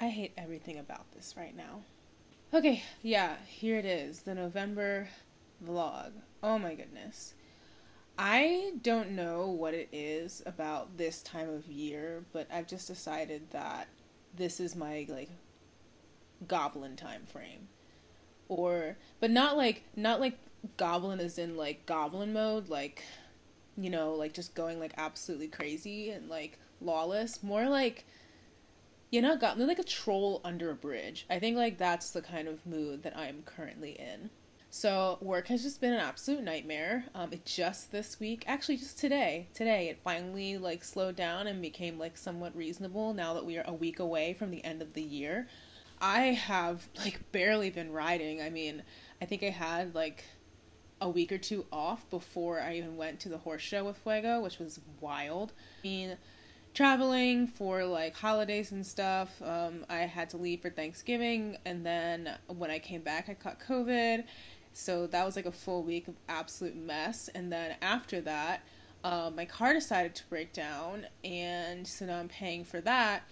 I hate everything about this right now. Okay, yeah, here it is the November vlog. Oh my goodness. I don't know what it is about this time of year, but I've just decided that this is my like goblin time frame. Or but not like not like goblin is in like goblin mode, like you know, like just going like absolutely crazy and like lawless. More like you know, goblin like a troll under a bridge. I think like that's the kind of mood that I'm currently in. So work has just been an absolute nightmare. Um, it just this week, actually just today, today it finally like slowed down and became like somewhat reasonable now that we are a week away from the end of the year. I have like barely been riding. I mean, I think I had like a week or two off before I even went to the horse show with Fuego, which was wild. I mean, traveling for like holidays and stuff. Um, I had to leave for Thanksgiving, and then when I came back, I caught COVID so that was like a full week of absolute mess. And then after that, uh, my car decided to break down, and so now I'm paying for that.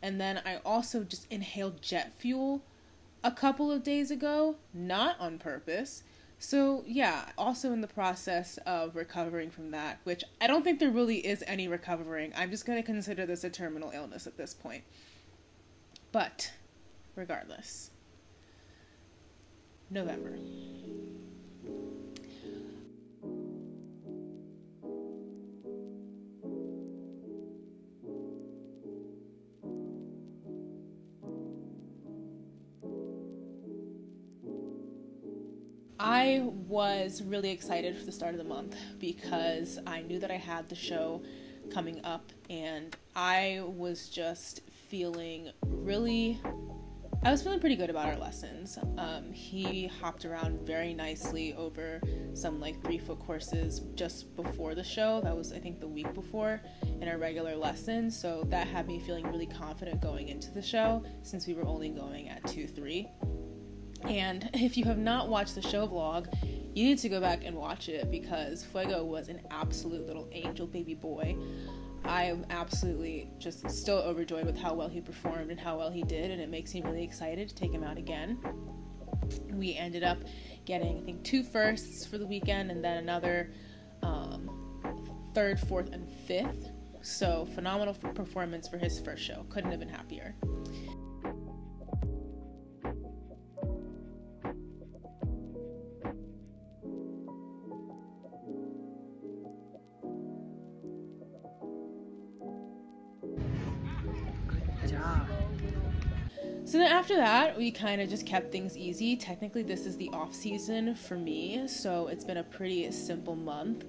And then I also just inhaled jet fuel a couple of days ago, not on purpose. So, yeah, also in the process of recovering from that, which I don't think there really is any recovering. I'm just going to consider this a terminal illness at this point. But, regardless, November. I was really excited for the start of the month because I knew that I had the show coming up and I was just feeling really I was feeling pretty good about our lessons. Um, he hopped around very nicely over some like three foot courses just before the show. That was, I think, the week before in our regular lessons. So that had me feeling really confident going into the show since we were only going at 2 3. And if you have not watched the show vlog, you need to go back and watch it because Fuego was an absolute little angel baby boy. I am absolutely just still overjoyed with how well he performed and how well he did, and it makes me really excited to take him out again. We ended up getting, I think, two firsts for the weekend and then another um, third, fourth, and fifth. So, phenomenal performance for his first show. Couldn't have been happier. So then after that, we kind of just kept things easy. Technically, this is the off season for me, so it's been a pretty simple month.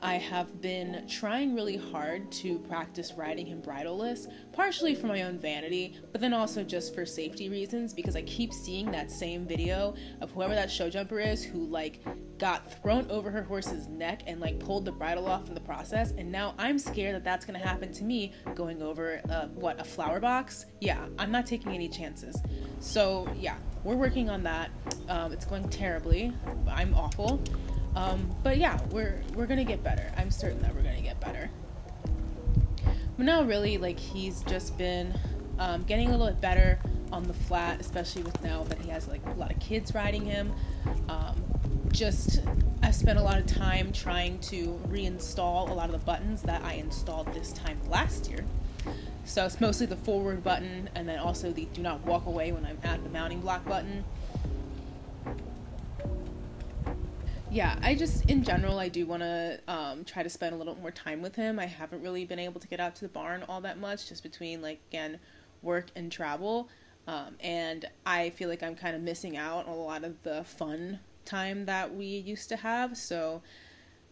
I have been trying really hard to practice riding him bridleless, partially for my own vanity, but then also just for safety reasons because I keep seeing that same video of whoever that show jumper is who like got thrown over her horse's neck and like pulled the bridle off in the process, and now I'm scared that that's gonna happen to me going over uh, what a flower box. Yeah, I'm not taking any chances. So yeah, we're working on that. Um, it's going terribly. I'm awful. Um, but yeah, we're we're gonna get better. I'm certain that we're gonna get better. But now, really, like he's just been um, getting a little bit better on the flat, especially with now that he has like a lot of kids riding him. Um, just I've spent a lot of time trying to reinstall a lot of the buttons that I installed this time last year. So it's mostly the forward button and then also the do not walk away when I'm at the mounting block button yeah, I just in general I do want to um, try to spend a little more time with him. I haven't really been able to get out to the barn all that much, just between like again work and travel, um, and I feel like I'm kind of missing out on a lot of the fun time that we used to have. So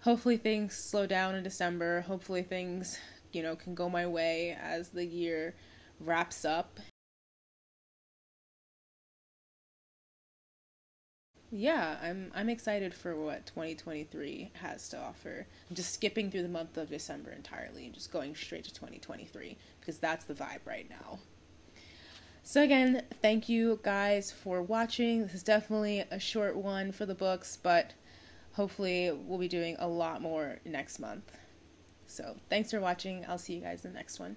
hopefully things slow down in December. Hopefully things you know can go my way as the year wraps up yeah, I'm I'm excited for what 2023 has to offer. I'm just skipping through the month of December entirely and just going straight to 2023 because that's the vibe right now. So again, thank you guys for watching. This is definitely a short one for the books, but hopefully we'll be doing a lot more next month. So, thanks for watching. I'll see you guys in the next one.